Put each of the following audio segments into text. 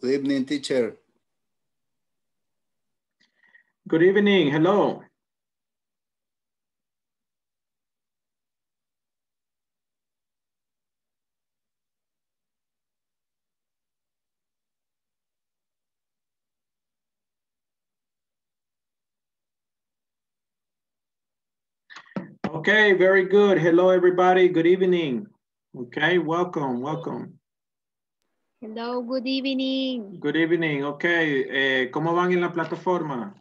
Good evening, teacher. Good evening. Hello. Okay, very good. Hello, everybody. Good evening. Okay, welcome, welcome. Hello, good evening. Good evening. Okay, eh, ¿cómo van en la plataforma?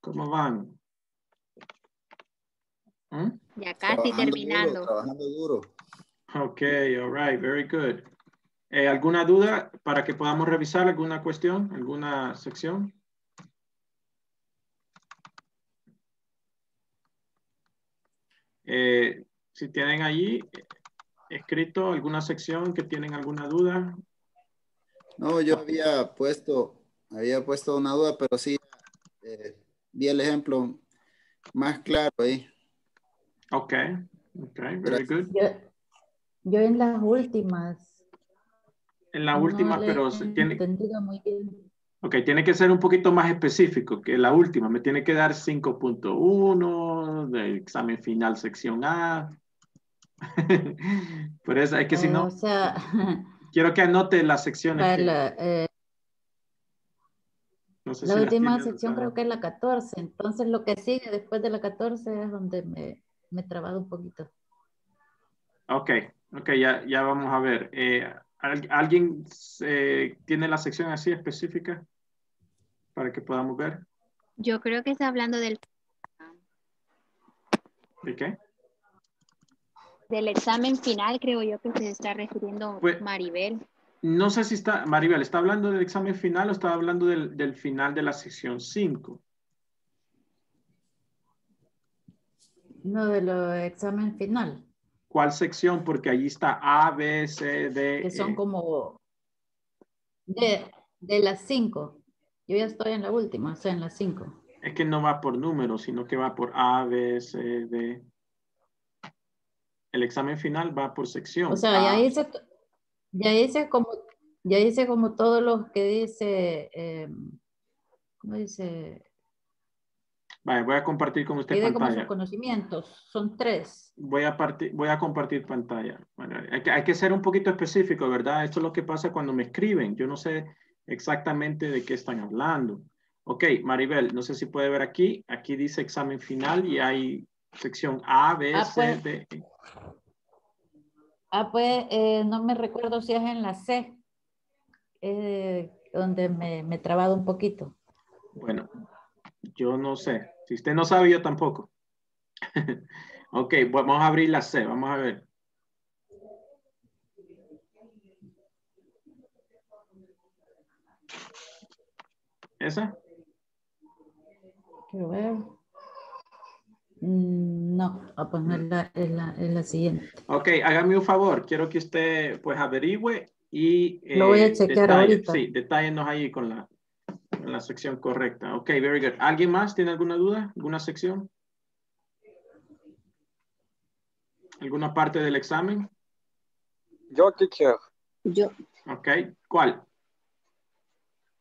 ¿Cómo van? ¿Mm? Ya casi Trabajando terminando. Duro, trabajando duro. Okay, all right, very good. Eh, ¿Alguna duda para que podamos revisar alguna cuestión, alguna sección? Eh, si tienen allí escrito alguna sección que tienen alguna duda, No, yo había puesto, había puesto una duda, pero sí eh, di el ejemplo más claro ahí. okay, okay, very good. Yo, yo en las últimas. En la no última, le pero tiene, entendido muy bien. ok, tiene que ser un poquito más específico que la última. Me tiene que dar 5.1 del examen final sección A. Por eso hay que si Eh, no, O sea, quiero que anote las secciones. que- la, eh, no sé la si última sección creo que es la 14. Entonces lo que sigue después de la 14 es donde me, me he trabado un poquito. Ok, ok, ya, ya vamos a ver. Eh, ¿al- ¿Alguien eh, tiene la sección así específica para que podamos ver? Yo creo que está hablando del, ¿De qué? Del examen final, creo yo que se está refiriendo Pues- Maribel. No sé si está, Maribel, ¿está hablando del examen final o está hablando del, del final de la sección 5? No de lo examen final, ¿Cuál sección? Porque allí está A, B, C, D. que son E. como de, de las 5. Yo ya estoy en la última, o sea, en las 5. Es que no va por número, sino que va por A, B, C, D. El examen final va por sección. O sea, ya hice, t- ya hice como, ya hice como todos los que dice, eh, ¿cómo dice? Vale, voy a compartir con usted Pide como sus pantalla. conocimientos, son tres. Voy a, voy a compartir pantalla. Bueno, hay, que, hay que ser un poquito específico, ¿verdad? Esto es lo que pasa cuando me escriben. Yo no sé exactamente de qué están hablando. Ok, Maribel, no sé si puede ver aquí. Aquí dice examen final y hay sección A, B, Ah, C, pues. D. E. Ah, pues eh, no me recuerdo si es en la C, eh, donde me, me he trabado un poquito. Bueno, yo no sé. Si usted no sabe, yo tampoco. ok, vamos a abrir la C. Vamos a ver. ¿Esa? Quiero ver. Mm, No, ah, pues no es la, es la, es la siguiente. Ok, hágame un favor. Quiero que usted pues averigüe y eh, Lo voy a chequear detalle- ahorita. Sí, detállenos ahí con la, con la sección correcta. Ok, very good. ¿Alguien más tiene alguna duda? ¿Alguna sección? ¿Alguna parte del examen? Yo, teacher, Yo. Ok, ¿cuál?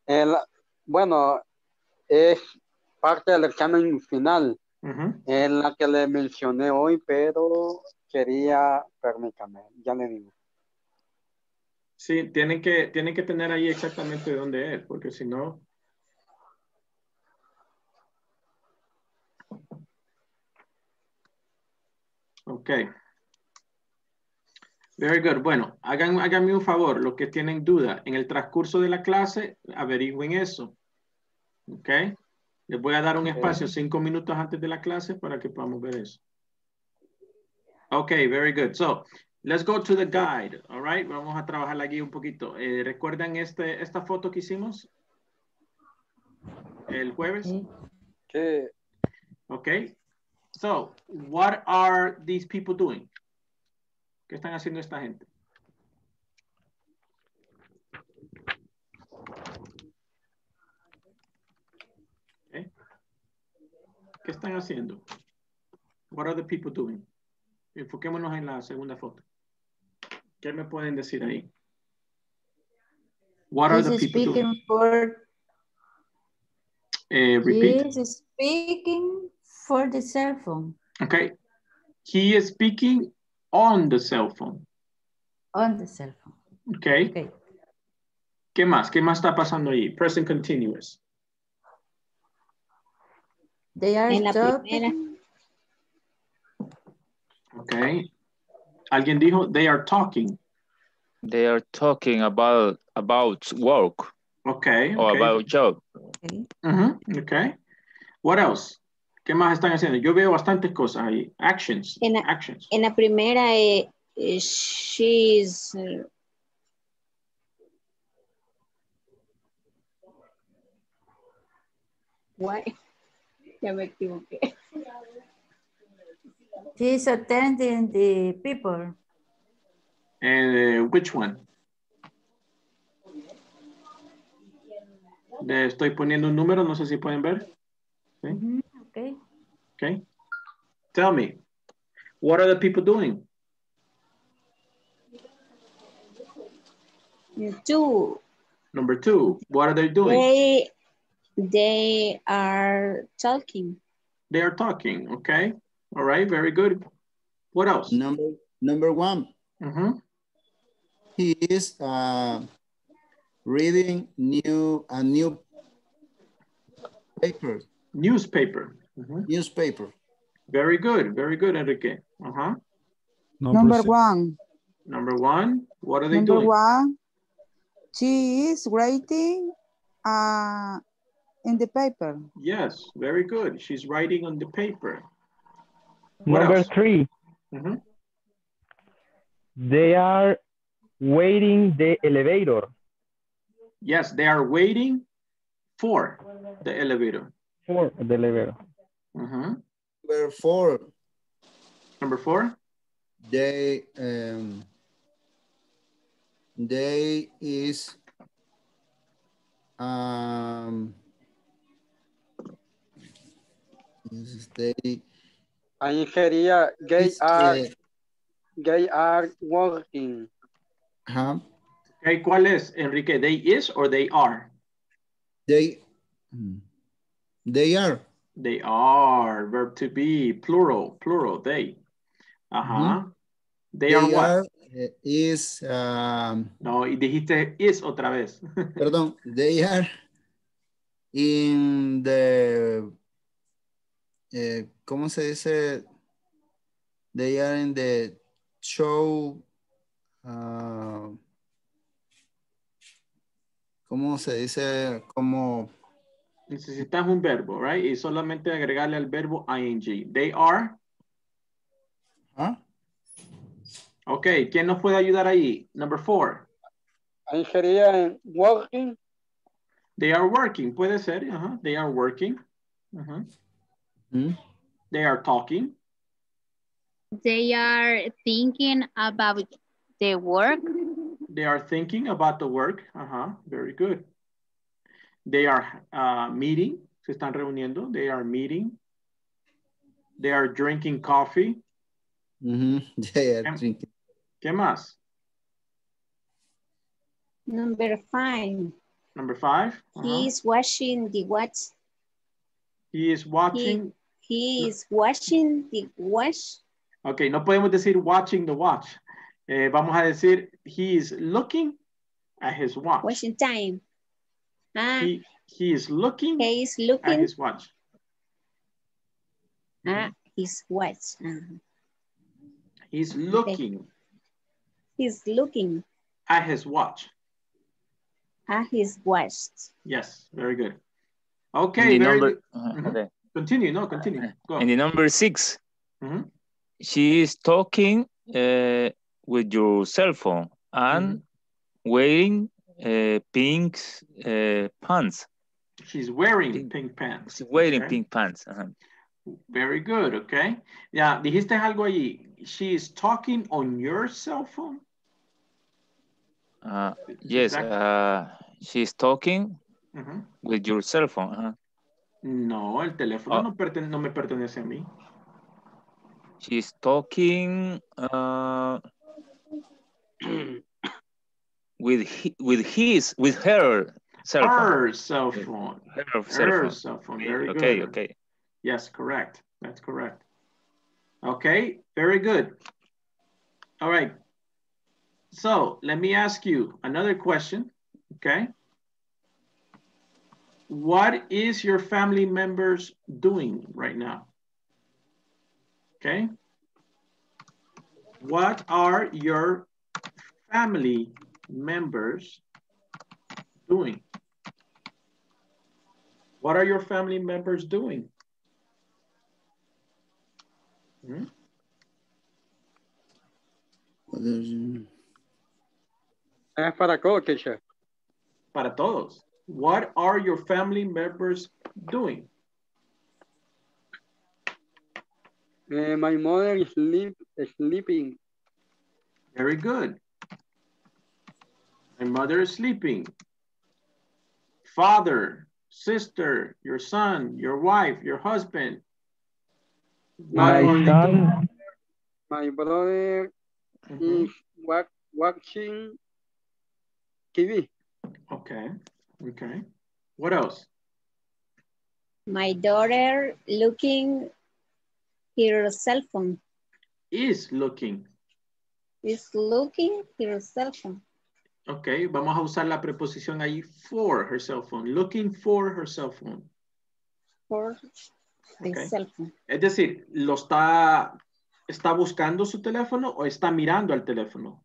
el, bueno, es parte del examen final, Ujú. es la que le mencioné hoy, pero quería, permítame, ya le digo. Sí, tienen que, tienen que tener ahí exactamente dónde es, porque si no... Ok. Very good. Bueno, hagan, háganme un favor, los que tienen duda, en el transcurso de la clase, averigüen eso. Ok. Les voy a dar un espacio cinco minutos antes de la clase para que podamos ver eso. Ok, very good. So, let's go to the guide. All right, vamos a trabajar aquí un poquito. Eh, ¿Recuerdan este, esta foto que hicimos el jueves? ¿sí? Que Okay. So, what are these people doing? ¿Qué están haciendo esta gente? Okay. ¿Qué están haciendo? What are the people doing? Enfoquémonos en la segunda foto. ¿Qué me pueden decir ahí? What are He's the people speaking doing? for Eh, repeat. He's speaking for the cell phone Okay. He is speaking on the cell phone. on the cell phone. Okay. Okay. ¿Qué más? ¿Qué más está pasando ahí? Present continuous. They are En la talking. primera. Okay. Alguien dijo, they are talking. They are talking about about work Okay. or okay. about job. Okay. Okay. What else? ¿Qué más están haciendo? Yo veo bastantes cosas ahí. Actions. En la- Actions. En la primera, eh, eh, she's... eh, Why? Ya me equivoqué. He's attending the people. Eh, which one? Le estoy poniendo un número, no sé si pueden ver. ¿Sí? Mhm, Okay. Okay. Tell me, what are the people doing? Two, Number two, what are they doing? they, they are talking. They are talking, okay? All right, very good. What else? Number, number one, Mhm. he is uh, reading new a new paper, Newspaper. Mhm. newspaper. Very good, very good, Enrique. Uh-huh. Number one, Number one, what are they number doing? one, she is writing uh, in the paper. Yes, very good. She's writing on the paper. What Number else? three, Mhm. they are waiting the elevator Yes, they are waiting for the elevator. for the elevator. Mhm. Number four, Number four, they um, they is um is they Ahí quería, they is, are, they are working. ajá, okay, ¿cuál es, Enrique? They is or they are? they mm, they are They are, verb to be, plural, plural, they. Ajá. They, are what? eh, is um, No, y dijiste is otra vez. perdón, they are in the eh, ¿cómo se dice? They are in the show ah, ¿cómo se dice? Como Necesitas un verbo, right? Y solamente agregarle al verbo ing. They are. ¿ah? Ok, ¿quién nos puede ayudar ahí? Number four. Ahí quería working. They are working. Puede ser, ajá. They are working. Ajá. ¿Mm? They are talking. They are thinking about the work. They are thinking about the work. Ajá. Very good. They are uh, meeting. Se están reuniendo. They are meeting. They are drinking coffee. Ujú, They are Em- drinking. ¿Qué más? Number five, Number five. Ajá. he is washing the watch. He is watching. He is watching the watch. Ok, no podemos decir watching the watch. Eh, vamos a decir he is looking at his watch. Watching time. Ah, He, he is looking he is looking at his watch. at his watch. Ah, He's looking He's looking at his watch. at his watch. Yes, very good. Okay, very number, good. uh, Mhm. okay. Continue, no, continue. Go. In the number six, Mhm. she is talking uh, with your cell phone and wearing uh, pink uh, pants. She's wearing Pink. pink pants. She's wearing Okay. pink pants. uh-huh. Very good, okay. Ya, dijiste algo allí. She is talking on your cell phone. Uh, yes, Exact- uh, she's talking Ujú. with your cell phone. uh-huh. No, el teléfono Oh. no, pertene- no me pertenece a mí. She's talking. Uh, with he, with his with her cell phone. Her cell phone. Her cell Her phone. cell phone. Very okay, good. okay. Yes, correct. That's correct. Okay, very good. All right. So let me ask you another question, okay? What is your family members doing right now? Okay? What are your family members doing? What are your family members doing? Hmm? Es para co, teacher. Para todos. What are your family members doing? Eh, my mother is sleep, sleeping. Very good. My mother is sleeping. Father, sister, your son, your wife, your husband. My son. My brother Mhm. is watching TV. Okay, okay. What else? My daughter looking her cell phone. Is looking. Is looking her cell phone. Ok, vamos a usar la preposición ahí for her cell phone. Looking for her cell phone. For the Ok. cell phone. Es decir, ¿lo está, está buscando su teléfono o está mirando al teléfono?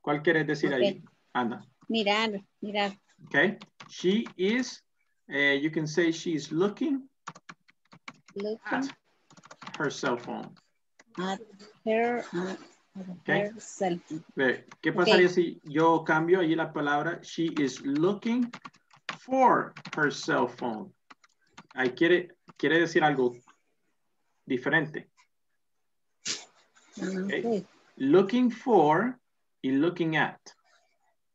¿Cuál quieres decir ahí, Ana? Mirar, mirar. Okay. She is, eh, you can say she's looking Looking at her cell phone. at her, Okay. her cell phone. Ve, ¿Qué pasaría si yo cambio ahí la palabra? She is looking for her cell phone. Ahí quiere, quiere decir algo diferente. Okay. Looking for y looking at.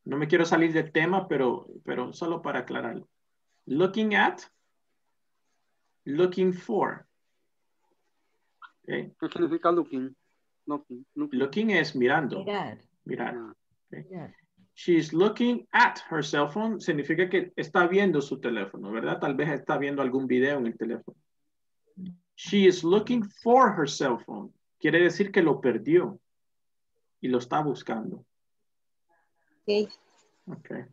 No me quiero salir del tema, pero, pero solo para aclararlo. Looking at, looking for. Ok. ¿Qué significa looking? Looking, looking. Looking es mirando, Mirar, mirar. Ah, mirar. She's looking at her cell phone significa que está viendo su teléfono, ¿verdad? Tal vez está viendo algún video en el teléfono. She is looking for her cell phone. Quiere decir que lo perdió y lo está buscando. Okay. Okay.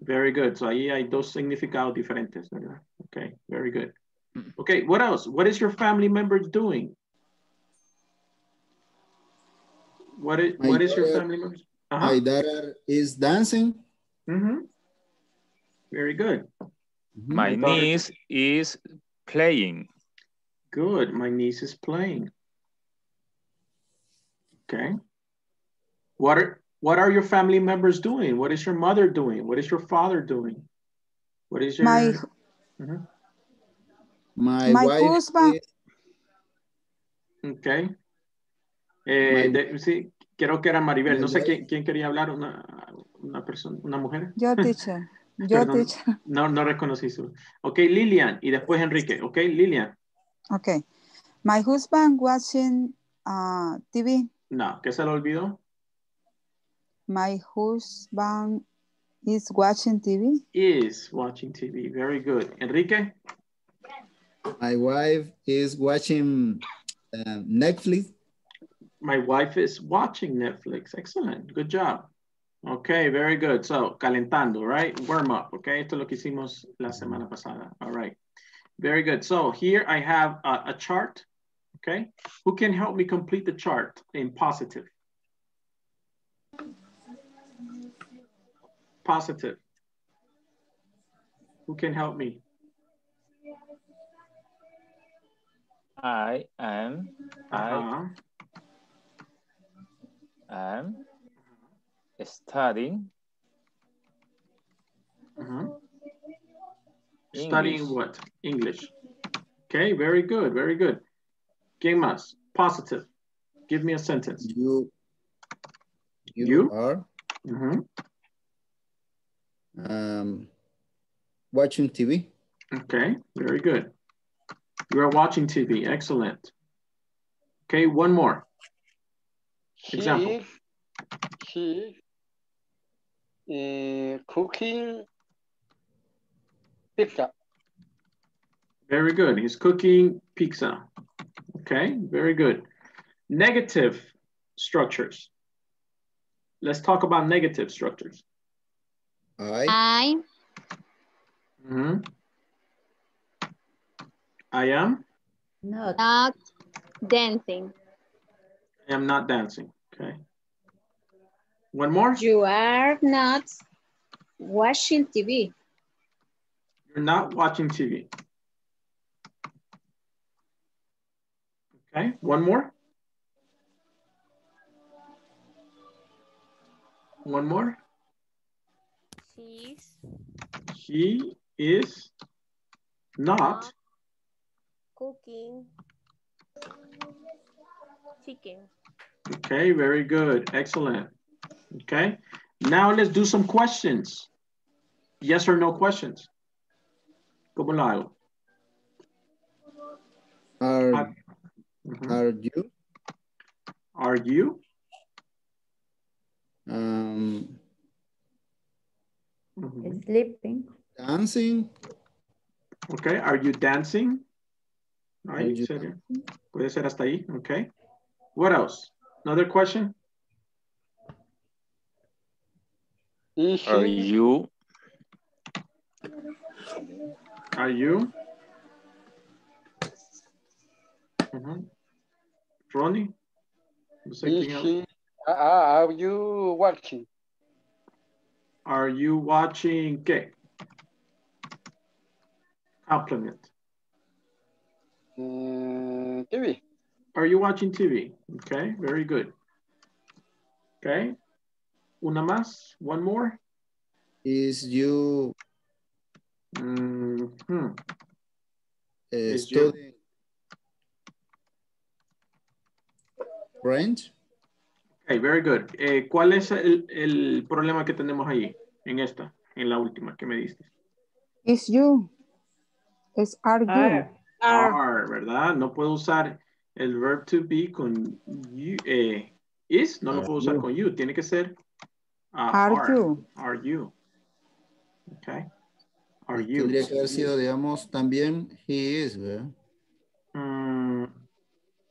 Very good. So ahí hay dos significados diferentes, ¿verdad? Okay, very good. Okay, what else? What is your family member doing? What is, My what is your family member? My Uh-huh. daughter is dancing. Mhm. Very good. My My daughter- niece is playing. Good. My niece is playing. Okay. What are what are your family members doing? What is your mother doing? What is your father doing? What is your My Mhm. My, My wife husband- Okay. Eh, My- de- sí, creo que era Maribel. No sé quién, quién quería hablar. Una, una persona, una mujer. Yo, teacher. Yo, Perdón. teacher. No, no reconocí su. Ok, Lilian y después Enrique. Ok, Lilian. Okay. My husband watching uh, TV. No, ¿qué se le olvidó? My husband is watching TV. Is watching TV. Very good. Enrique. my wife is watching uh, Netflix. My wife is watching Netflix. Excellent. Good job. Okay, very good. So, calentando, right? Warm up, okay? Esto es lo que hicimos la semana pasada. All right. Very good. So, here I have a, a chart, okay? Who can help me complete the chart in positive? Positive. Who can help me? I am I Uh-huh. am studying Uh-huh. Studying what? English. Okay, very good, very good. ¿Quién más? Positive. Give me a sentence. You, you, You? are Mhm. Um, watching TV. Okay, very good. You are watching TV. Excellent. Okay, one more. She Example. is, she is eh, cooking pizza. Very good. He's cooking pizza. Okay, very good. Negative structures. Let's talk about negative structures. I, I Mhm. I am, Not. not dancing. I am not dancing. Okay. One more. You are not watching TV. You're not watching TV. Okay, one more. One more. She's He is not cooking chicken. Okay, very good. Excellent. Okay, now let's do some questions. Yes or no questions. ¿Cómo lo hago? are, Ujú. are you Are you? um, Ujú. Sleeping. dancing? Okay, are you dancing? Are Ahí, you serio. Puede ser hasta ahí, okay. What else? Another question? Are you Are you? Ujú. Ronnie? Is she, ah, uh, uh, are you watching? Are you watching qué? Compliment. Mm, TV. Are you watching TV? Okay, very good. Okay. Una más, one more. Is you Mhm. uh, Is you- French? Okay, very good. Eh, ¿Cuál es el, el problema que tenemos ahí en esta, en la última que me diste? Is you. Es are you. Are. Are, ¿verdad? No puedo usar el verb to be con you, eh, is, no lo Are puedo usar you. con you, tiene que ser ah, Are you. Are you. Okay. Are you. Tendría que haber sido, digamos, también he is, ¿verdad? Mm,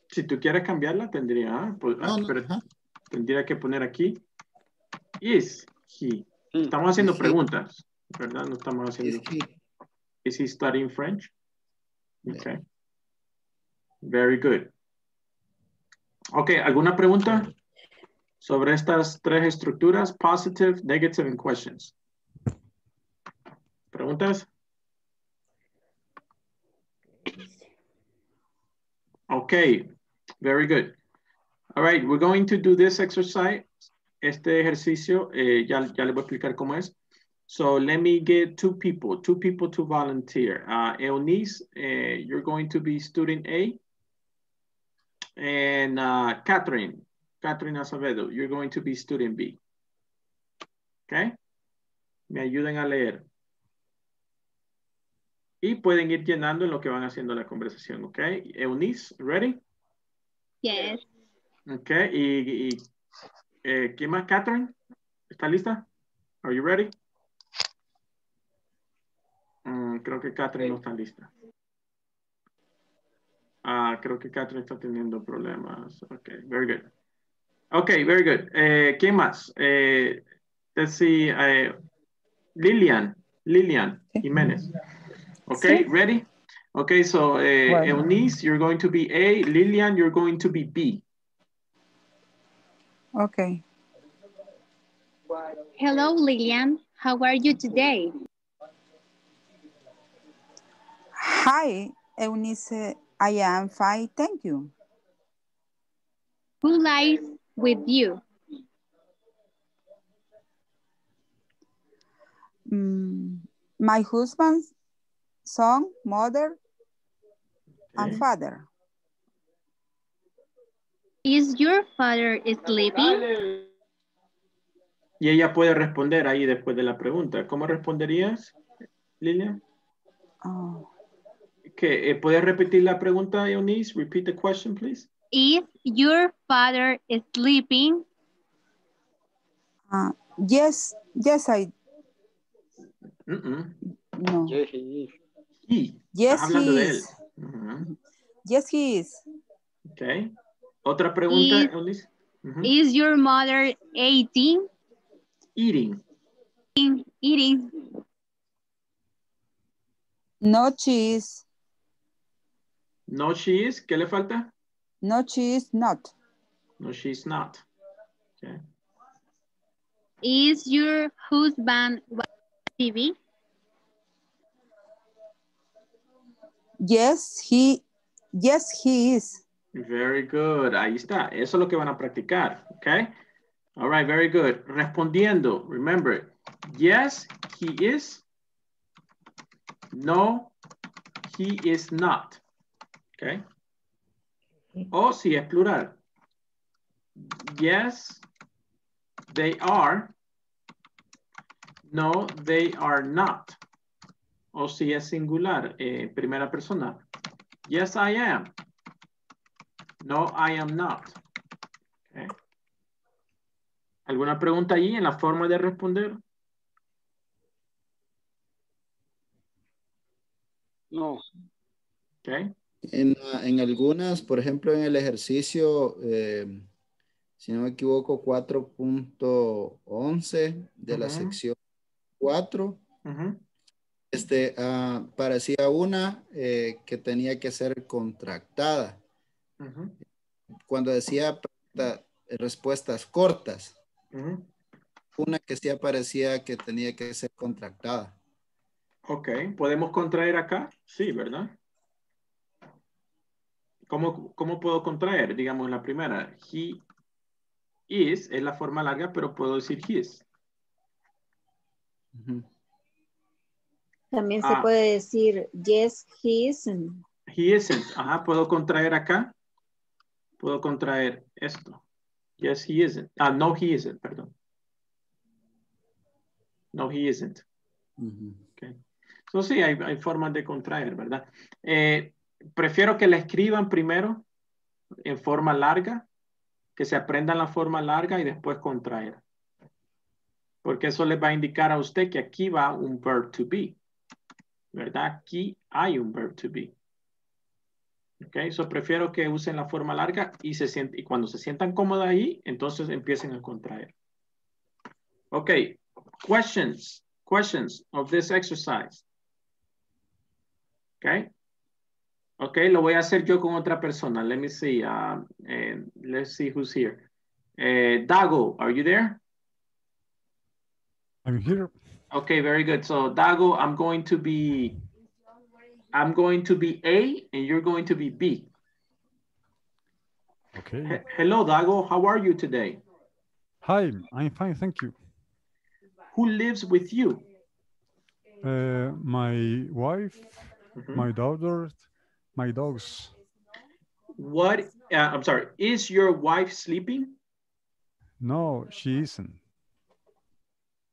si tú quieres cambiarla, tendría, ah, pues, ah, No, no, pero ajá. Tendría que poner aquí is he. Sí. Estamos haciendo Is he. preguntas, ¿verdad? No estamos Is haciendo. he. Is he studying French? Okay. Very good. Okay, ¿alguna pregunta sobre estas tres estructuras? Positive, negative, and questions. ¿Preguntas? Okay, very good. All right, we're going to do this exercise. Este ejercicio, eh, ya, ya le voy a explicar cómo es. So let me get two people, two people to volunteer. Uh, Eunice, uh, you're going to be student A. And uh, Catherine, Catherine Acevedo, you're going to be student B. Okay? Me ayuden a leer. Y pueden ir llenando en lo que van haciendo la conversación, okay? Eunice, ready? Yes. Ok, y, y eh, ¿quién más? Catherine, ¿está lista? Are you ready? Mm, creo que Catherine no está lista. Ah, creo que Catherine está teniendo problemas. Ok, very good. Ok, very good. Eh, ¿Quién más? Eh, let's see. eh, Lilian, Lilian. Jiménez. Ok, Sí. ready? Okay, so Bueno. Eunice, you're going to be A. Lilian, you're going to be B. Okay. Hello, Lillian. How are you today? Hi, Eunice. I am fine, thank you. Who lies with you? Mm, my husband's son, mother, and father. Is your father sleeping? Y ella puede responder ahí después de la pregunta. ¿Cómo responderías, Lilian? Oh, ¿Qué, eh, ¿Puedes repetir la pregunta, Eunice? Repeat the question, please. Is your father sleeping? uh, yes, Yes, I, Mm-mm. no. Yes, he is. He. Yes, he is. Yes, he is. Ok. Otra pregunta, Y- Eunice? Ujú. Is your mother 18? Eating. Eating. No cheese. No, she is. ¿Qué le falta? No cheese, not. No, she's not. Okay. Is your husband watching TV? Yes, he, yes, he is. Very good. Ahí está. Eso es lo que van a practicar. Okay. All right. Very good. Respondiendo. Remember. Yes, he is. No, he is not. Okay. O si es plural. Yes, they are. No, they are not. O si es singular, eh, primera persona. Yes, I am. No, I am not. Okay. ¿Alguna pregunta ahí en la forma de responder? No. Okay. En, en algunas, por ejemplo, en el ejercicio, eh, si no me equivoco, 4.11 de la Ujú. sección 4, Ujú. este, ah, parecía una eh, que tenía que ser contractada. Cuando decía pregunta- respuestas cortas, una que sí aparecía que tenía que ser contractada. Ok, ¿podemos contraer acá? Sí, ¿verdad? ¿Cómo, cómo puedo contraer? Digamos la primera. He is es la forma larga, pero puedo decir his. Ujú. También se Ah. puede decir yes, he isn't. He isn't. Ajá, ¿puedo contraer acá? Puedo contraer esto. Yes, he isn't. Ah, no, he isn't, perdón. No, he isn't. Ujú. Okay. So, sí, hay, hay formas de contraer, ¿verdad? Eh, prefiero que la escriban primero en forma larga, que se aprendan la forma larga y después contraer. Porque eso les va a indicar a usted que aquí va un verb to be, ¿verdad? Aquí hay un verb to be. Ok, so prefiero que usen la forma larga y, se sient- y cuando se sientan cómodos ahí, entonces empiecen a contraer. Ok, questions, questions of this exercise. Ok. Ok, lo voy a hacer yo con otra persona. Let me see. uh, and let's see who's here. Eh, Dago, are you there? I'm here. Okay, very good. So Dago, I'm going to be, I'm going to be A and you're going to be B. Okay. He- Hello, Dago. How are you today? Hi, I'm fine, thank you. Who lives with you? Uh, my wife, Mhm. my daughter, my dogs. What, uh, I'm sorry, is your wife sleeping? No, she isn't.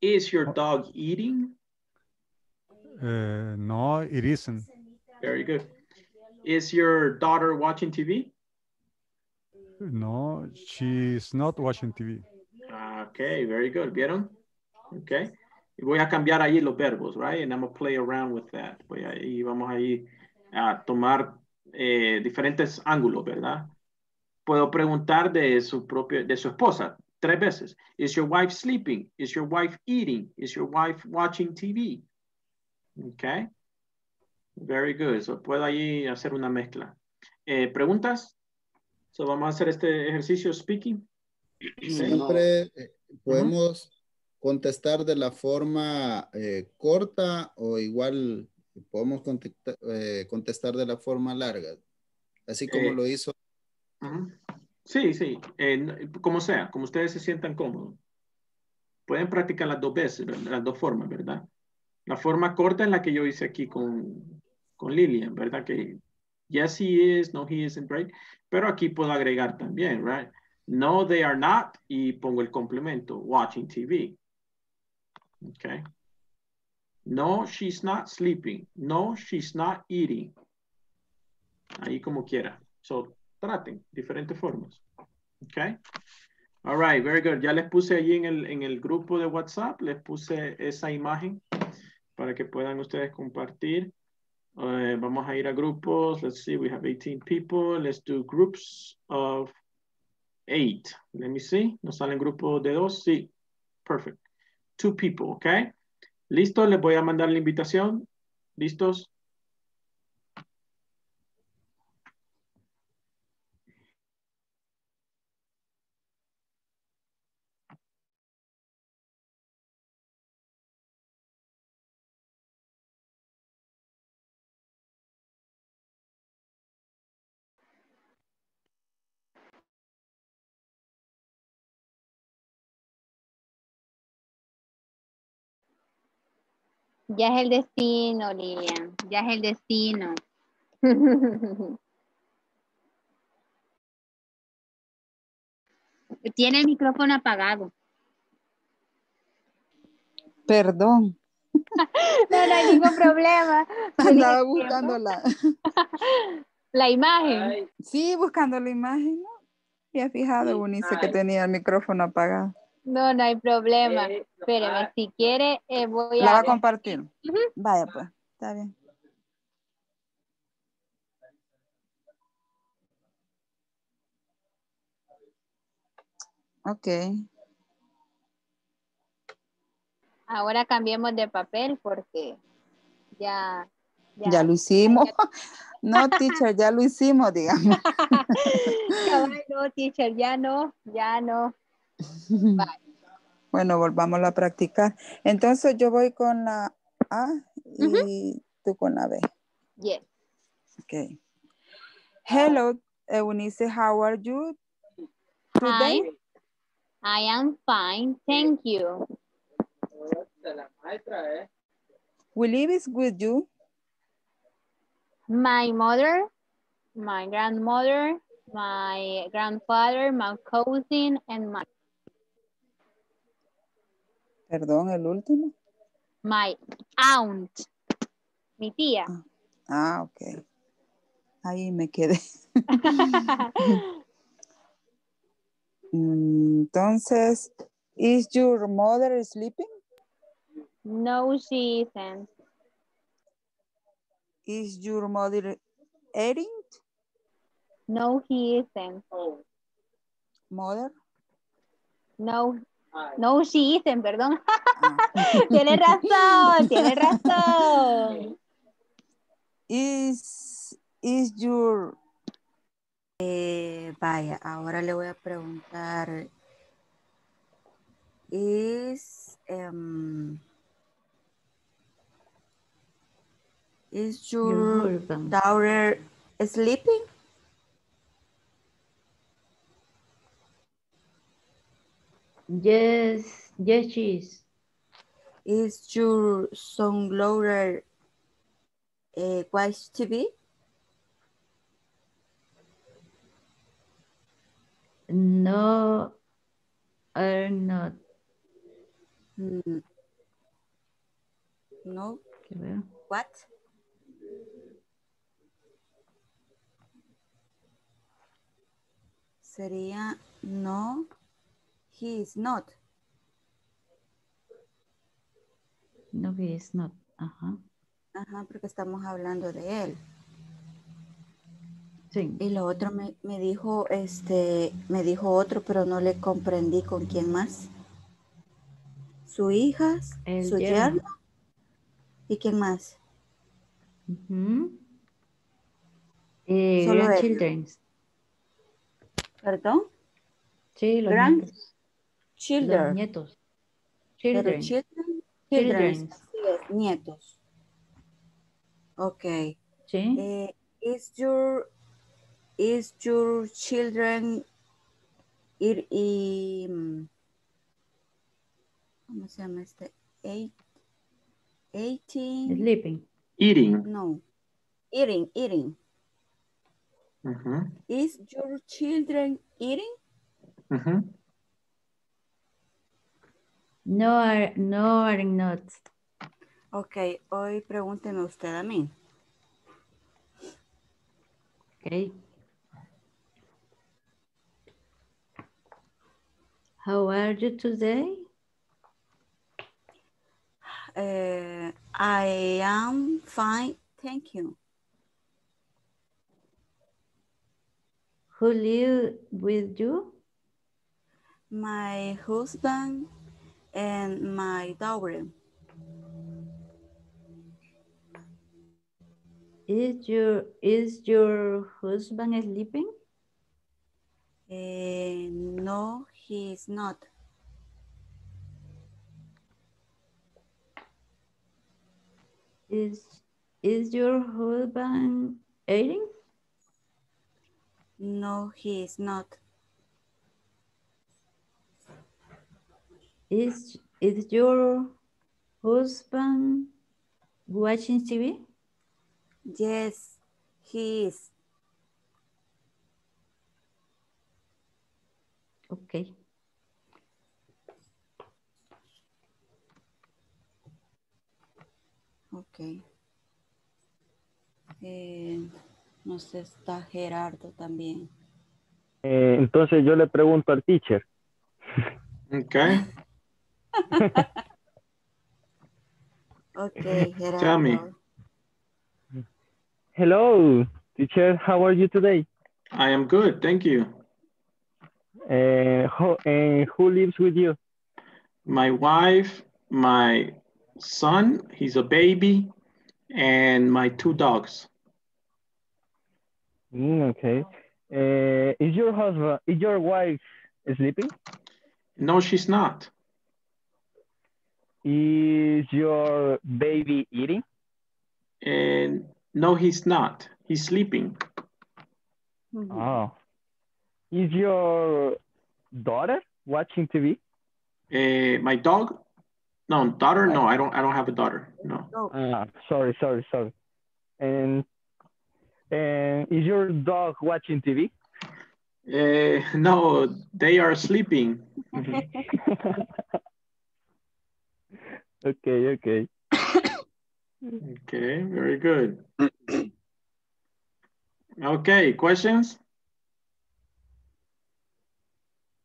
Is your dog eating? Uh, no, it isn't. Very good. Is your daughter watching TV? No, she's not watching TV. Okay, very good. ¿Vieron? Okay. Voy a cambiar ahí los verbos, right? And I'm gonna play around with that. Voy a, y vamos ahí a tomar eh, diferentes ángulos, ¿verdad? Puedo preguntar de su propia, de su esposa tres veces. Is your wife sleeping? Is your wife eating? Is your wife watching TV? Okay. Very good. So puedo ahí hacer una mezcla. Eh, ¿Preguntas? So vamos a hacer este ejercicio speaking. Siempre eh, podemos contestar de la forma eh, corta o igual podemos contestar, eh, contestar de la forma larga, así como Eh, lo hizo. Ujú. Sí, sí, eh, como sea, como ustedes se sientan cómodos. Pueden practicar las dos veces, las dos formas, ¿verdad? La forma corta es la que yo hice aquí con, con Lilian, ¿verdad? Que yes, he is, no, he isn't, right? Pero aquí puedo agregar también, right? No, they are not, y pongo el complemento, watching TV. Okay. No, she's not sleeping. No, she's not eating. Ahí como quiera. So, traten diferentes formas. Okay. All right, very good. Ya les puse allí en el, en el grupo de WhatsApp, les puse esa imagen para que puedan ustedes compartir. Eh, vamos a ir a grupos. Let's see, we have 18 people. Let's do groups of eight. Let me see. ¿Nos salen grupos de dos? Sí. Perfect. Two people, okay? ¿Listo? Les voy a mandar la invitación. ¿Listos? Ya es el destino, Lilian. Ya es el destino. Tiene el micrófono apagado. Perdón, No, no hay ningún problema. andaba buscando la, La imagen. sí, buscando la imagen, ¿no? Y he fijado, Unice, que tenía el micrófono apagado. No, no hay problema. Espéreme, si quiere, eh, voy ¿La va a... a compartir? Vaya, pues, está bien. Ok, Ahora cambiemos de papel porque ya... ya lo hicimos. No, teacher, ya lo hicimos, digamos. No, teacher, ya no, ya no. Bueno, volvamos a practicar. Entonces yo voy con la A y tú con la B. Yes. Okay. Hello, Eunice, how are you today? Hi, I am fine, thank you. We live is with you. My mother, my grandmother, my grandfather, my cousin, and my, Perdón, el último. my aunt. Mi tía. Ah, ok. Ahí me quedé. Mm, Entonces, is your mother sleeping? no, she isn't. Is your mother eating? No, he isn't. Mother? No, no, she isn't, perdón. Tiene razón, tiene razón. Is, is your, Eh, vaya, ahora le voy a preguntar. ¿Es, em, is your daughter sleeping? Yes, yes, she is. Is your daughter uh, watch TV? No, are not. Mm. No. What? Sería no, he is not. No, he is not. Ajá. Ajá, porque estamos hablando de él. Sí. Y lo otro me, me dijo, este, me dijo otro, pero no le comprendí con quién más. Su hija, El su yerno. yerno. ¿Y quién más? Ujú. Eh, Solo grandchildren. ¿Perdón? Sí, los Grand- nietos. Children. Los nietos. Children. children, Children. nietos. Ok. Sí. Eh, is your is your children ir y ¿cómo se llama este? Eight, 18 Sleeping. Eating. no eating eating Ujú, is your children eating ujú. No are, no are not. Ok, hoy pregúnteme usted a mí Okay. How are you today? Uh, I am fine, thank you. Who live with you? My husband and my daughter. Is your is your husband sleeping? Eh, no, he is not. Is is your husband eating? No, he is not. Is is your husband watching TV? Yes, he is. Okay. Ok. Eh, no sé, está Gerardo también. Eh, entonces yo le pregunto al teacher. Okay. Ok, Gerardo. Tell me. Hello, teacher. How are you today? I am good, thank you. Uh, who, uh, who lives with you? My wife, my son, he's a baby, and my two dogs. Mm, okay. Uh, is your husband, is your wife sleeping? No, she's not. Is your baby eating? And no, he's not. He's sleeping. Oh. Is your daughter watching TV? Uh, my dog? No, daughter? No, I don't. I don't have a daughter. No. Ah, sorry, sorry, sorry. And and is your dog watching TV? Uh, no, they are sleeping. okay, okay. Okay, very good. Okay, questions?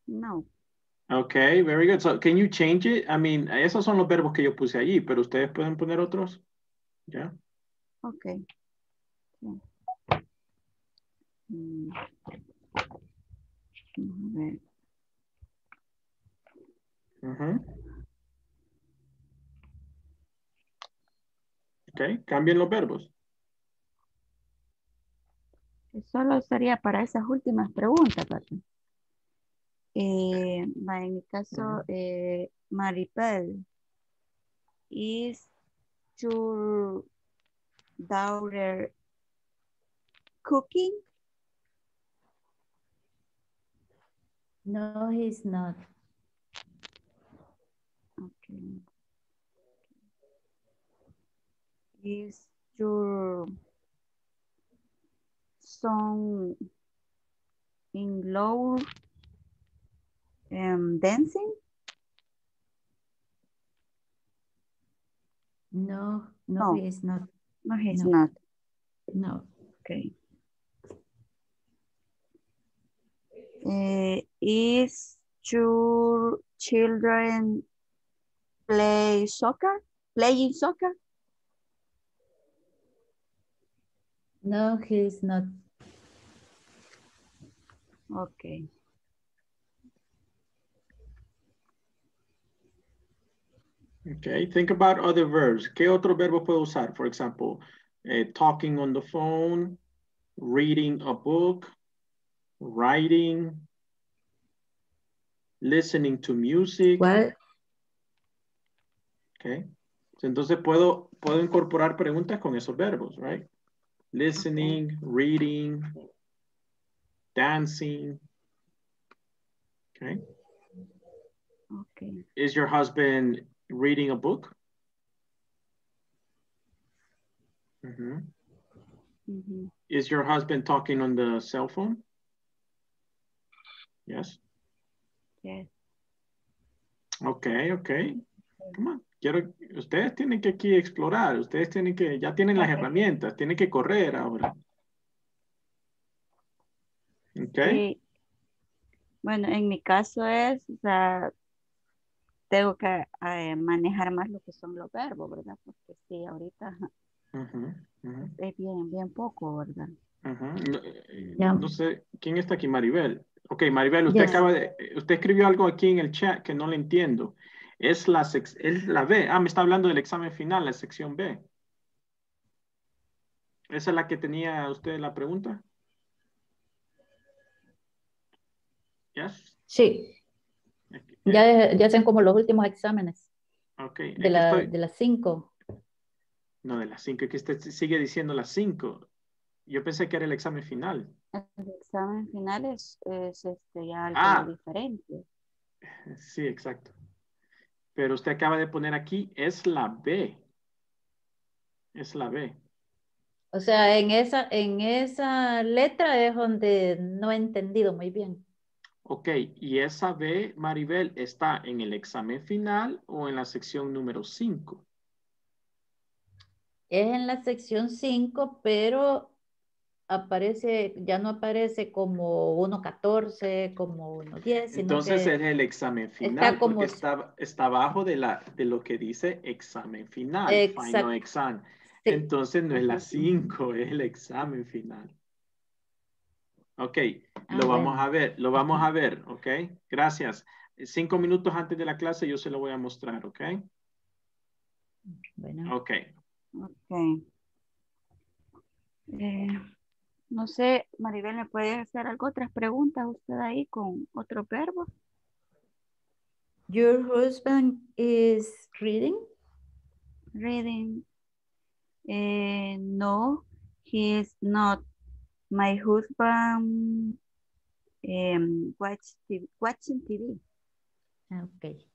No. Okay, very good. So can you change it? I mean, esos son los verbos que yo puse allí, pero ustedes pueden poner otros. ¿Ya? Ok. Sí. Mm. A ver. Ok, cambien los verbos. Solo sería para esas últimas preguntas, ¿verdad? Eh, en mi caso, eh, Maripel, is your daughter cooking? No, he's not. Okay. Is your song in low um, dancing? No, no, No. he not. No, he's No. not. No. Okay. Eh, is your children play soccer? Playing soccer? No, he's not. Okay. Okay, think about other verbs. ¿Qué otro verbo puedo usar? For example, eh, talking on the phone, reading a book, writing, listening to music. What? Okay. Entonces puedo, puedo incorporar preguntas con esos verbos, right? Listening, reading, dancing. Okay. Okay. Is your husband reading a book? Mhm. Mhm. Is your husband talking on the cell phone? Yes. Yes. Okay, okay. Come on. Quiero, ustedes tienen que aquí explorar, ustedes tienen que, ya tienen las herramientas, tienen que correr ahora. Okay. Eh, Bueno, en mi caso es, o sea, tengo que eh, manejar más lo que son los verbos, ¿verdad? Porque sí, ahorita Ujú, ujú, es bien, bien poco, ¿verdad? No, eh, Ya. no sé, ¿quién está aquí? Maribel. Ok, Maribel, usted Yes. acaba de, eh, usted escribió algo aquí en el chat que no le entiendo. Es la, sec- es la B. Ah, me está hablando del examen final, la sección B. ¿Esa es la que tenía usted la pregunta? Yes. Sí, ya, ya hacen como los últimos exámenes Ok, es de, la, estoy- de las cinco. No, de las 5, es que usted sigue diciendo las 5. Yo pensé que era el examen final. El examen final es, es este, ya algo Ah. diferente. Sí, exacto. Pero usted acaba de poner aquí, es la B. Es la B. O sea, en esa, en esa letra es donde no he entendido muy bien. Ok, y esa B, Maribel, ¿está en el examen final o en la sección número 5? Es en la sección 5, pero aparece, ya no aparece como 1.14, como 1.10, sino Entonces que es el examen final como- porque está, está abajo de, la, de lo que dice examen final, final Exacto. exam. Sí. Entonces no es la 5, es el examen final. Ok, Ah, lo vamos bueno. a ver, lo vamos a ver, ok. Gracias. Cinco minutos antes de la clase yo se lo voy a mostrar, ok. Bueno, Ok. Ok. Eh, no sé, Maribel, ¿me puede hacer algo, otras preguntas usted ahí con otro verbo? your husband is reading. Reading. Eh, no, he is not. My husband um, watch TV, watching TV. Ah, Ok.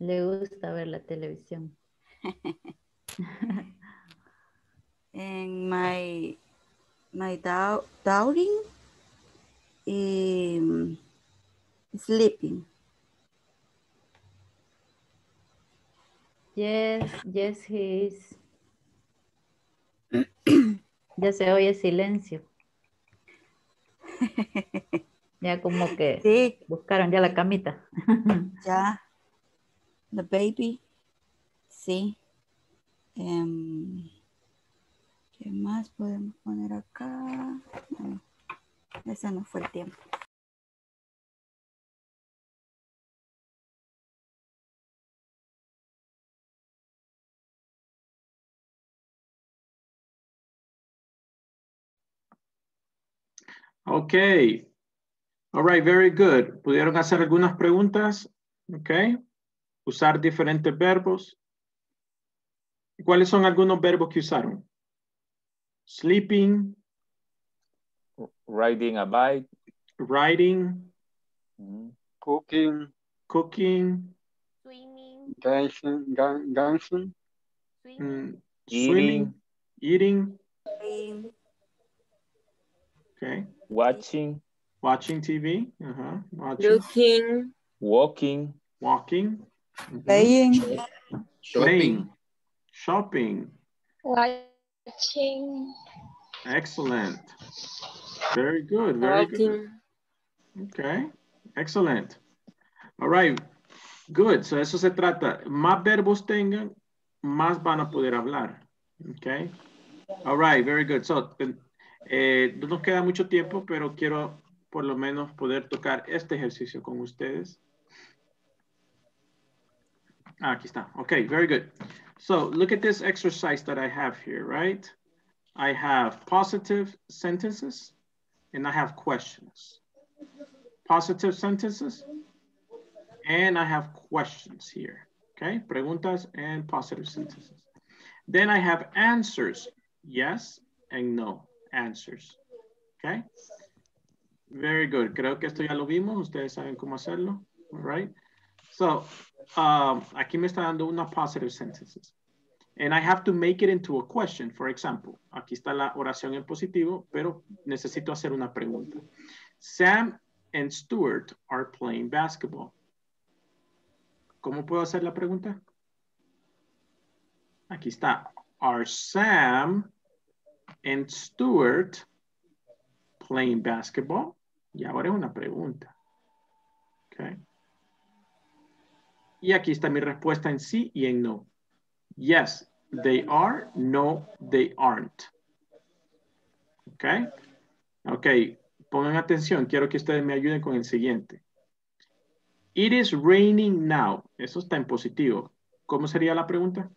Le gusta ver la televisión. And my my dau- darling um, sleeping. Yes, yes, he is. Ya se oye silencio. Ya como que Sí, buscaron ya la camita. ya. The baby. Sí. Em, ¿Qué más podemos poner acá? No, ese no fue el tiempo. Ok. All right, very good. ¿Pudieron hacer algunas preguntas? Ok. Usar diferentes verbos. ¿Cuáles son algunos verbos que usaron? Sleeping, Riding a bike. riding, Mm. Cooking, cooking, Swimming, dancing, dan- dancing, swimming, mm, swimming, eating, Em, okay. Watching. Watching TV, uh-huh. Watching, Looking, Walking. walking, mhm. Playing. playing, shopping. Watching. Excellent. Very good, very good. Okay, excellent. All right, good. So eso se trata. Más verbos tengan, más van a poder hablar. Okay. All right, very good. So, eh, no nos queda mucho tiempo, pero quiero por lo menos poder tocar este ejercicio con ustedes. Ah, aquí está. Okay, very good. So look at this exercise that I have here, right? I have positive sentences and I have questions. Positive sentences and I have questions here. Okay, preguntas and positive sentences. Then I have answers, yes and no answers. Okay, very good. Creo que esto ya lo vimos. Ustedes saben cómo hacerlo. All right. So, um, aquí me está dando una positive sentences. And I have to make it into a question. For example, aquí está la oración en positivo, pero necesito hacer una pregunta. Sam and Stuart are playing basketball. ¿Cómo puedo hacer la pregunta? Aquí está. Are Sam and Stuart playing basketball? Y ahora es una pregunta. Okay. Y aquí está mi respuesta en sí y en no. Yes, they are. No, they aren't. Ok. Ok, pongan atención. Quiero que ustedes me ayuden con el siguiente. It is raining now. Eso está en positivo. ¿Cómo sería la pregunta?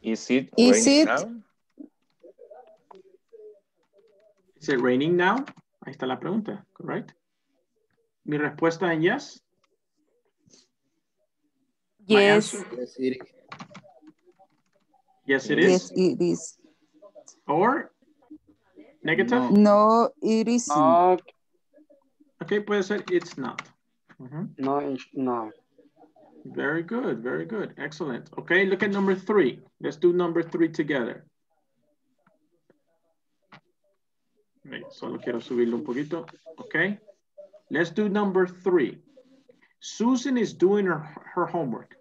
Is it Is raining it- now? Is it raining now? Ahí está la pregunta, correct? Mi respuesta en yes. Yes, answer? Yes, it- Yes, it is. yes, it is. Or negative? No. No, it isn't. No, Ok, puede ser it's not. Ujú. no, it's no. Very good, very good. Excellent. Okay, look at number three. Let's do number three together. Wait, solo quiero subirlo un poquito. Okay. Let's do number three. Susan is doing her, her homework.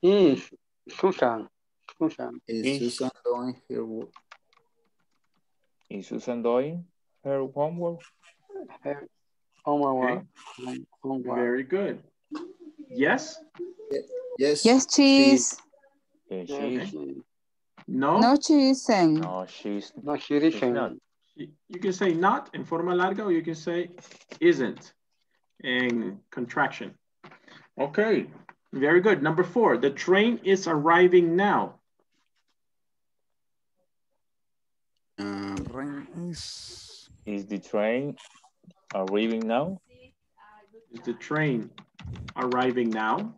Is Susan. Susan. Is Is- Susan doing her work? Is Susan doing her homework? Her homework. Homework. Very good. Yes? Yes. Yes, she is. Yes, she Yes, is. she- No? No, she isn't. No, she's No, she she's isn't. Not. You you can say not in forma larga or you can say isn't in contraction. Okay, very good. Number four, the train is arriving now. Um, Is Is the train arriving now? Is the train arriving now?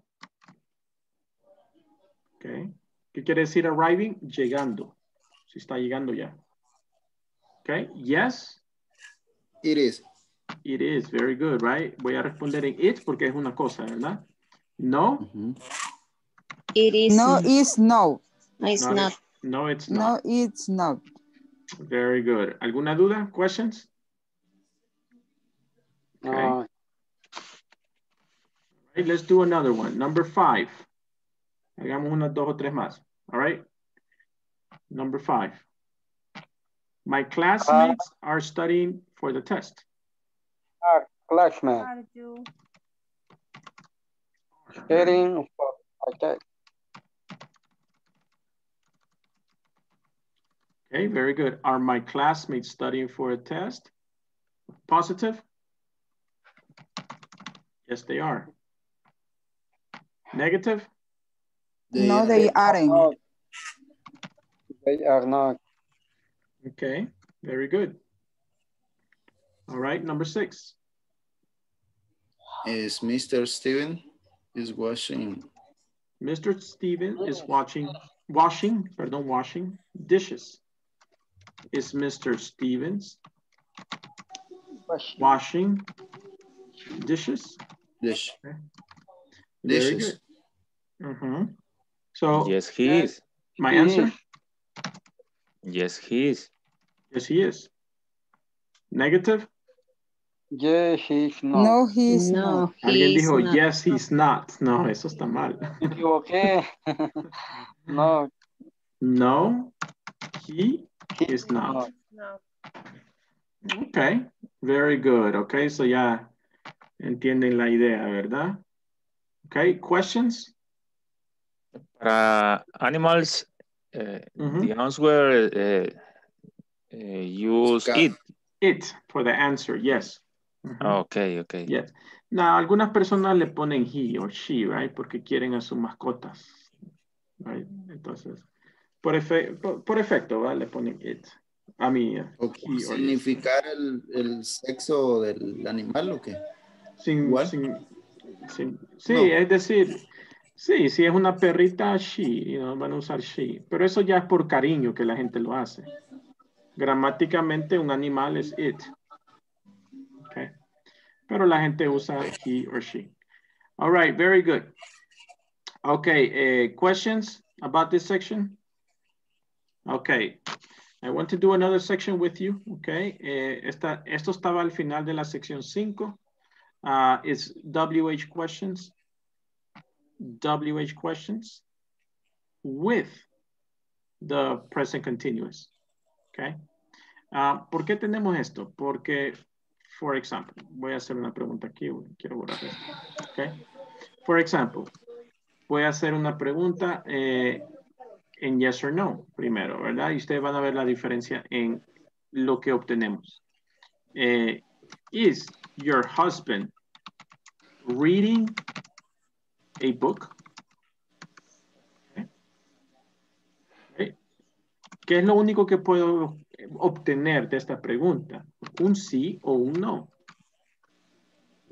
Okay. ¿Qué quiere decir arriving? Llegando. Si está llegando ya. Okay. Yes, it is. it is. Very good, right? Voy a responder en it porque es una cosa, ¿verdad? No, Mhm. It is. No, it's no. It's No, not. no, it's No, not. it's not. Very good. ¿Alguna duda? Questions? Okay. No, Right, let's do another one. Number five. Hagamos unas dos o tres más. All right. Number five. My classmates uh, are studying for the test. our classmate. Are you? Heading for okay. Okay, very good. Are my classmates studying for a test? Positive? Yes, they are. Negative? No, they aren't. No, they are not. Okay, very good. All right, number six. Is Mr. Steven is washing Mr. Steven is watching, washing, pardon, washing dishes. Is Mr. Stevens washing dishes? dish? Very Dishes. good. Mhm. So Yes, he is. my He answer, is. Yes, he is. yes, he is. Negative? Yes, he's not. No, he's No, not. Alguien he's dijo, not. yes, he's not. No, eso está mal. Me equivoqué. no, No, he he is not. No. Okay, very good. Okay, so ya entienden la idea, ¿verdad? Okay, questions? Para animals, uh, the answer uh, uh, use it. It for the answer, yes. Mhm. Okay, okay. Yes. Now, algunas personas le ponen he or she, right? Porque quieren a sus mascotas, right? Entonces, por, efe- por, por efecto, ¿va? Le ponen it. A mí, ¿O he or it. significar el, el sexo del animal o qué? Sin, Igual. sin- sin- sí, No. es decir, sí, si es una perrita, she, know, van a usar she. Pero eso ya es por cariño que la gente lo hace. Gramáticamente un animal es it. Okay. Pero la gente usa he or she. All right, very good. Okay, eh, questions about this section? Okay. I want to do another section with you, okay? Eh, esta, esto estaba al final de la sección 5. Uh, it's WH questions. WH questions with the present continuous, okay? Ah, ¿Por qué tenemos esto? Porque, for example, voy a hacer una pregunta aquí. Quiero borrar esto. Okay. For example, voy a hacer una pregunta eh, en yes or no primero, ¿verdad? Y ustedes van a ver la diferencia en lo que obtenemos. Eh, is your husband reading a book? Okay. Okay. ¿Qué es lo único que puedo obtener de esta pregunta? ¿Un sí o un no?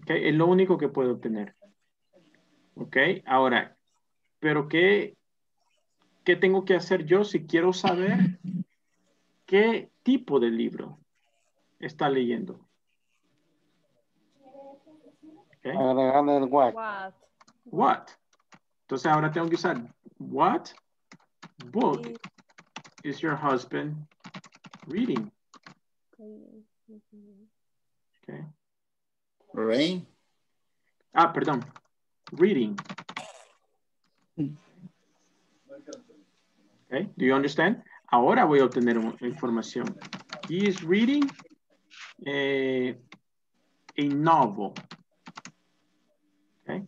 Okay. Es lo único que puedo obtener. Ok, ahora, pero ¿qué, ¿qué tengo que hacer yo si quiero saber qué tipo de libro está leyendo? Okay. Agregarle el what. What? What? Entonces ahora tengo que usar what book is your husband reading? Okay. Rain. Ah, perdón. Reading. Okay. Do you understand? Ahora voy a obtener información. He is reading eh, a novel. Okay.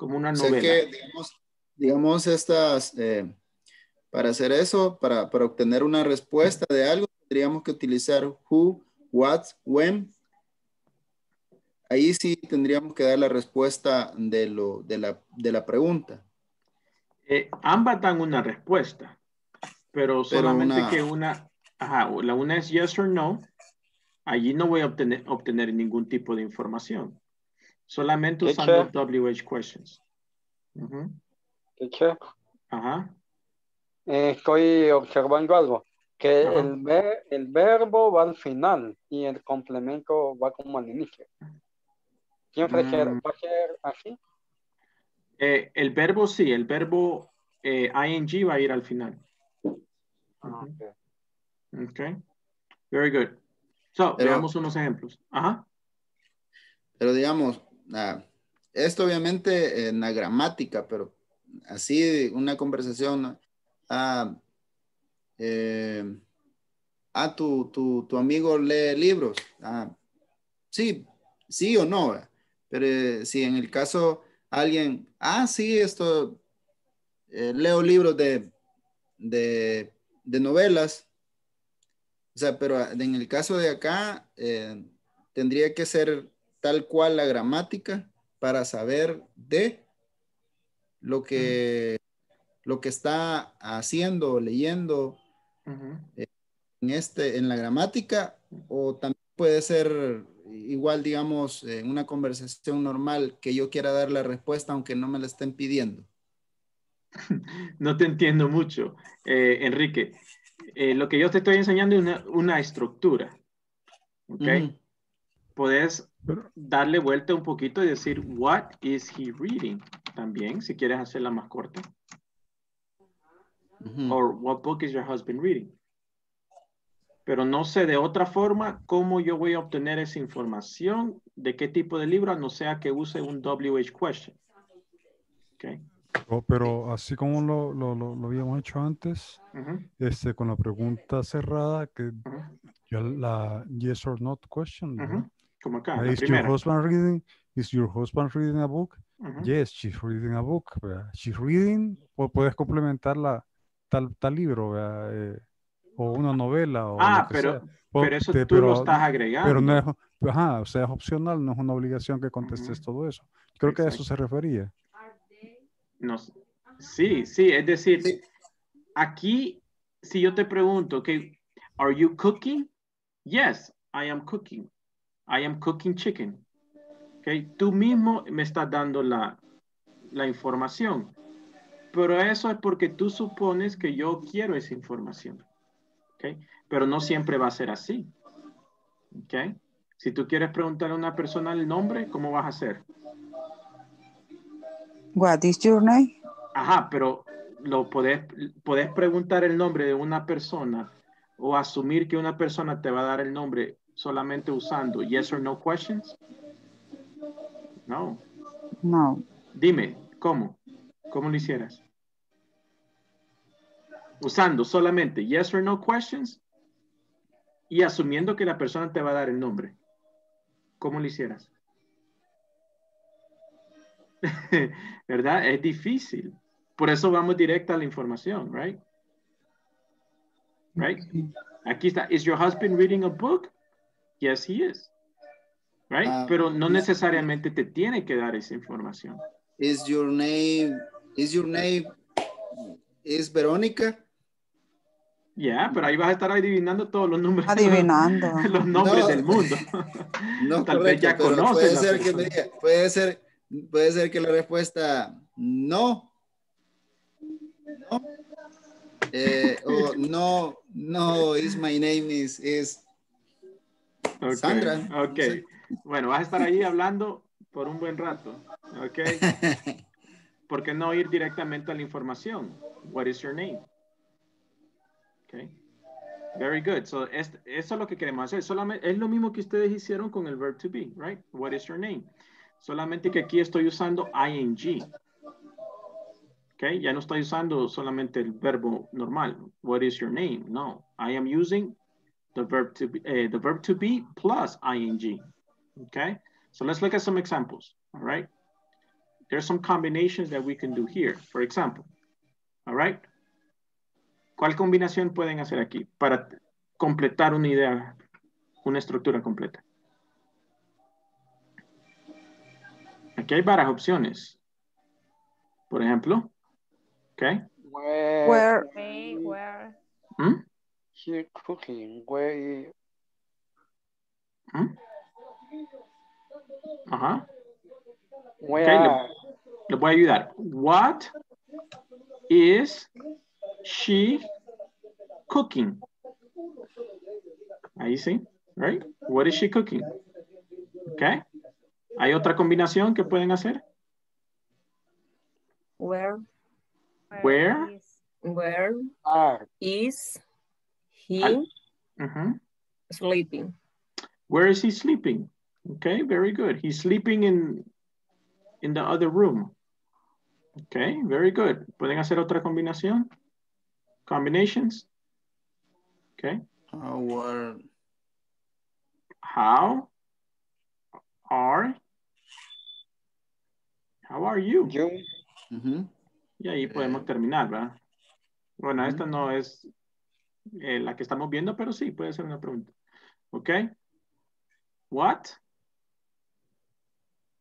Como una O sea novela. que, digamos, digamos estas, eh, para hacer eso, para, para obtener una respuesta de algo, tendríamos que utilizar who, what, when. Ahí sí tendríamos que dar la respuesta de, lo, de, la, de la pregunta. Eh, ambas dan una respuesta, pero solamente una- que una, ajá, la una es yes or no, allí no voy a obtener, obtener ningún tipo de información. Solamente usando Teacher. WH questions. Ujú, Teacher, Ajá. eh, estoy observando algo. Que Ajá. el, ver- el verbo va al final y el complemento va como al inicio. Siempre Mm. va a ser así. Eh, el verbo sí, el verbo eh, ing va a ir al final. Ah, Ujú, ok. Okay. Very good. So, Pero- veamos unos ejemplos. Ajá. Pero digamos, esto obviamente en la gramática, pero así una conversación, ah, tu, tu, tu amigo lee libros, sí, sí o no, pero eh, si en el caso alguien, ah, sí, esto, eh, leo libros de, de, de novelas, o sea, pero ah, en el caso de acá, tendría que ser tal cual la gramática para saber de lo que, lo que está haciendo o leyendo Ujú. en, este, en la gramática o también puede ser igual, digamos, en una conversación normal que yo quiera dar la respuesta aunque no me la estén pidiendo. No te entiendo mucho, eh, Enrique. Eh, lo que yo te estoy enseñando es una, una estructura. ¿Ok? Pero- darle vuelta un poquito y decir, what is he reading? También, si quieres hacerla más corta. Or what book is your husband reading? Pero no sé de otra forma cómo yo voy a obtener esa información de qué tipo de libro, a no sea que use un WH question. ¿Ok? Pero, pero así como lo, lo, lo, lo habíamos hecho antes, este, con la pregunta cerrada, que ya la yes or not question. Como acá, Ah, la Is your primera. husband reading? Is your husband reading a book? Ujú. Yes, she's reading a book. ¿verdad? She's reading, o puedes complementarla tal, tal libro. Eh, o una novela, o Ah, que pero. O pero eso te- tú lo estás agregando. Pero no es, ajá, o sea, es opcional, no es una obligación que contestes todo eso. Creo que a eso se refería. No sí, sí, es decir, Sí. aquí, si yo te pregunto, okay, are you cooking? Yes, I am cooking. I am cooking chicken. Okay, tú mismo me estás dando la, la información. Pero eso es porque tú supones que yo quiero esa información. Okay, pero no siempre va a ser así. Okay. Si tú quieres preguntarle a una persona el nombre, ¿cómo vas a hacer? What is your name? Ajá, pero lo podés, podés preguntar el nombre de una persona o asumir que una persona te va a dar el nombre solamente usando yes or no questions. No. No. Dime, ¿cómo? ¿Cómo lo hicieras? Usando solamente yes or no questions. y asumiendo que la persona te va a dar el nombre. ¿Cómo lo hicieras? ¿Verdad? Es difícil. Por eso vamos directa a la información, right? Right? Aquí está. Is your husband reading a book? Yes, he is. Right? Ah, Pero no necesariamente te tiene que dar esa información. Is your name, is your name, is Verónica? Ya, pero ahí vas a estar adivinando todos los nombres. Adivinando. los nombres No. del mundo. No, Tal vez correcto, ya pero conoces puede ser que diga, puede ser, puede ser que la respuesta no. No. Eh, o no, no, is my name is, is Ok, Sandra. Ok. Bueno, vas a estar ahí hablando por un buen rato. Ok. ¿Por qué no ir directamente a la información? What is your name? Ok. Very good. So, es- eso es lo que queremos hacer. Solamente, es lo mismo que ustedes hicieron con el verb to be, right? What is your name? Solamente que aquí estoy usando ing. Ok. Ya no estoy usando solamente el verbo normal. What is your name? No. I am using the verb to be, eh, the verb to be plus ing. Okay, so let's look at some examples. All right, there's some combinations that we can do here. For example, all right, ¿cuál combinación pueden hacer aquí para completar una idea, una estructura completa? Aquí hay varias opciones. Por ejemplo, okay, Where, Where, Where, where, ¿Mm? he cooking? Where ¿Mm? Ajá. where Okay, le- Le voy a ayudar. What is she cooking? Ahí sí, right? What is she cooking? Okay. ¿Hay otra combinación que pueden hacer? Where, Where? is, where are is he Al- Ujú. sleeping? Where is he sleeping? Okay, very good. He's sleeping in, in the other room. Okay, very good. ¿Pueden hacer otra combinación? Combinations? Okay. our, How are How are you? you? ujú. Y ahí podemos terminar, ¿verdad? Bueno, esta no es eh, la que estamos viendo, pero sí, puede ser una pregunta. ¿Ok? What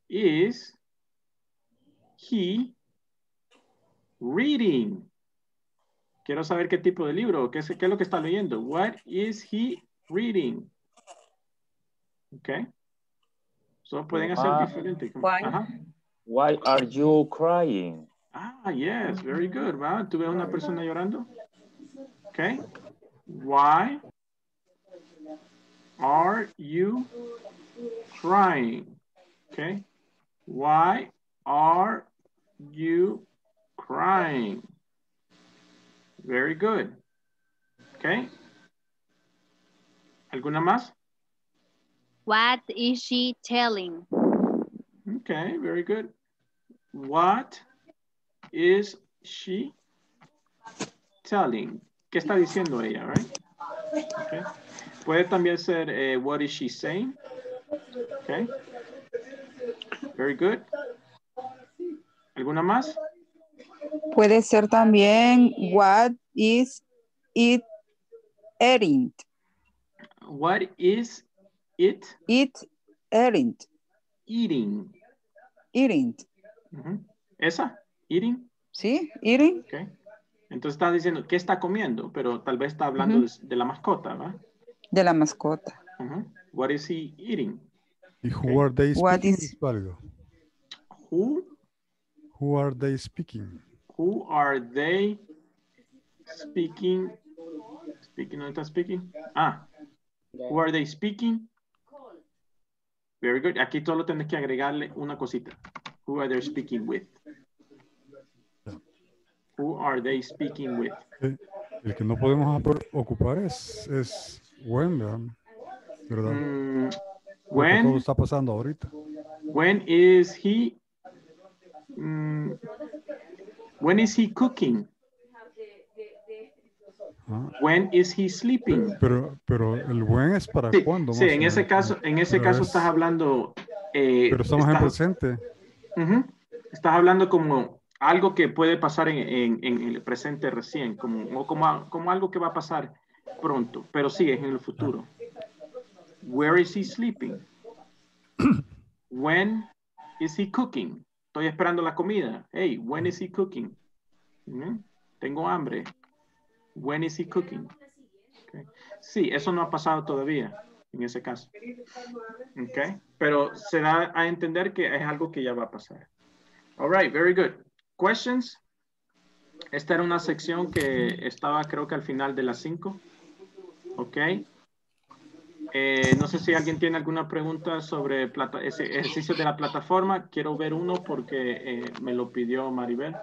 is he reading? Quiero saber qué tipo de libro, qué es, qué es lo que está leyendo. What is he reading? ¿Ok? So pueden hacer diferente. Why? Ajá. Why are you crying? Ah, yes, very good. ¿va? ¿Tú ves una persona llorando? Okay. Why are you crying? Okay. Why are you crying? Very good. Okay. ¿Alguna más? What is she telling? Okay, very good. What is she telling? ¿Qué está diciendo ella, right? Okay. Puede también ser eh, what is she saying? Okay. Very good. ¿Alguna más? puede ser también what is it eating? What is it It eating. eating? Eating. ¿Esa? Eating. ¿Sí? Eating. Okay. Entonces está diciendo qué está comiendo, pero tal vez está hablando de, de la mascota, ¿va? De la mascota. Ujú. What is he eating? ¿Y who are they What speaking? is-. Who Who are they speaking? Who are they speaking? Speaking, ¿dónde está speaking? Ah, who are they speaking? Very good. Aquí solo tienes que agregarle una cosita. Who are they speaking with? Who are they speaking with? Eh, El que no podemos ocupar es, es when, ¿verdad? Mm, Porque todo when, está pasando ahorita. when is he, mm, when is he cooking? Ah, When is he sleeping? Pero, pero el when es para Sí, cuándo. sí, en ese caso, en ese Pero caso es- estás hablando. eh, Pero estamos en estás- presente. Ujú. Estás hablando como algo que puede pasar en, en- en el presente recién, como, o como, algo que va a pasar pronto, pero sí, es en el futuro. Where is he sleeping? When is he cooking? Estoy esperando la comida. Hey, when is he cooking? Ujú. Tengo hambre. When is he cooking? Ok. Sí, eso no ha pasado todavía en ese caso. Ok, pero se da a entender que es algo que ya va a pasar. All right, very good. Questions? Esta era una sección que estaba creo que al final de las 5. Ok. Eh, no sé si alguien tiene alguna pregunta sobre plata- ejercicio de la plataforma. Quiero ver uno porque eh, me lo pidió Maribel.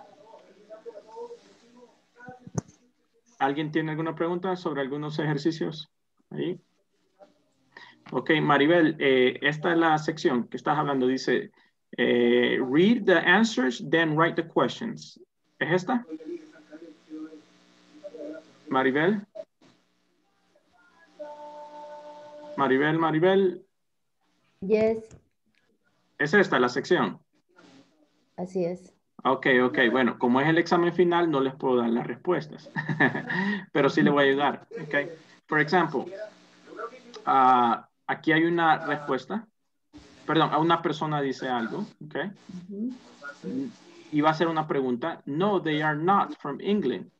¿Alguien tiene alguna pregunta sobre algunos ejercicios? Ahí. Ok, Maribel, eh, esta es la sección que estás hablando. Dice, eh, read the answers, then write the questions. ¿Es esta? Maribel. Maribel, Maribel, Yes, es esta la sección. así es. Ok, ok, bueno, como es el examen final, no les puedo dar las respuestas, pero sí le voy a ayudar. Ok, por ejemplo, ah, aquí hay una respuesta, perdón, a una persona dice algo, ok, y va a hacer una pregunta. No, they are not from England,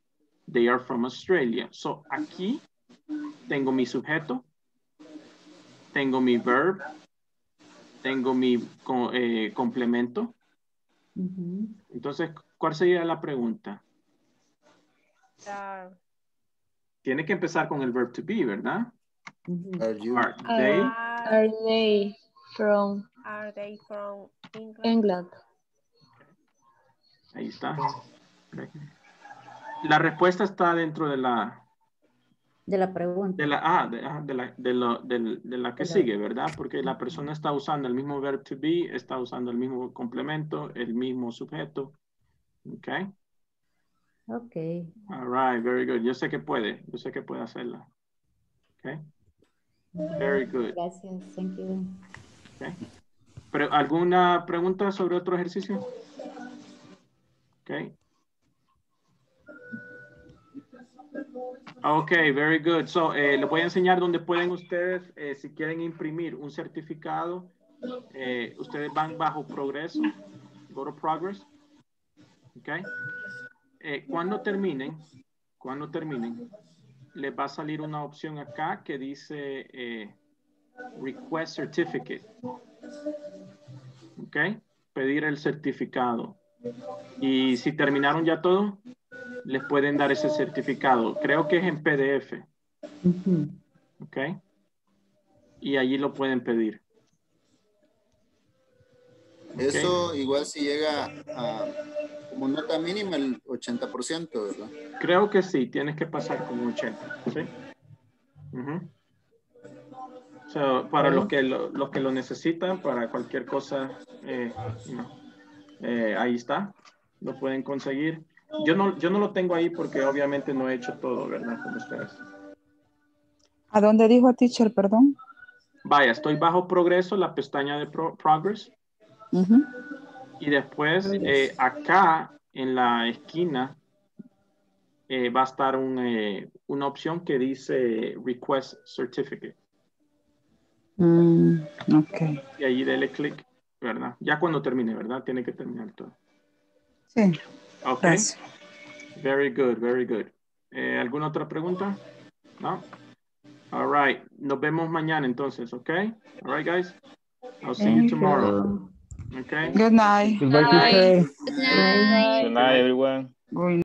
they are from Australia. So aquí tengo mi sujeto, tengo mi verb, tengo mi eh, complemento. Entonces, ¿cuál sería la pregunta? Are, Tiene que empezar con el verb to be, ¿verdad? Are you? Are they? are they from are they from England? England? Ahí está. La respuesta está dentro de la, De la pregunta. de la, ah, de, ah, de la, de lo- del- de la que De la- sigue, ¿verdad? Porque la persona está usando el mismo verb to be, está usando el mismo complemento, el mismo sujeto. Ok. Ok. All right, very good. Yo sé que puede, yo sé que puede hacerla. Ok. Very good. Gracias, thank you. ¿Alguna pregunta sobre otro ejercicio? Ok. Ok, very good. So, eh, les voy a enseñar dónde pueden ustedes, eh, si quieren imprimir un certificado, eh, ustedes van bajo progreso, go to progress. Ok. Cuando terminen, cuando terminen, les va a salir una opción acá que dice request certificate. Ok. Pedir el certificado. Y si terminaron ya todo, les pueden dar ese certificado. Creo que es en PDF. Ok. Y allí lo pueden pedir. Eso igual si llega a como nota mínima el 80%, ¿verdad? Creo que sí, tienes que pasar como 80. ¿sí? So, para los que lo, los que lo necesitan, para cualquier cosa, eh, no. Eh, ahí está. Lo pueden conseguir. Yo no, yo no lo tengo ahí porque obviamente no he hecho todo, ¿verdad? Como ustedes. ¿A dónde dijo teacher, perdón? Vaya, estoy bajo progreso, la pestaña de pro- progress. Y después, eh, acá en la esquina, va a estar un, una opción que dice Request Certificate. Mm, ok. Y allí dele clic, ¿verdad? Ya cuando termine, ¿verdad? Tiene que terminar todo. Sí. Ok. Gracias. Very good, very good. Eh, ¿Alguna otra pregunta? No. All right. Nos vemos mañana entonces, ¿ok? All right, guys. I'll see you tomorrow. Okay. Good night. Goodbye, teacher. Good night. Good night, everyone. Good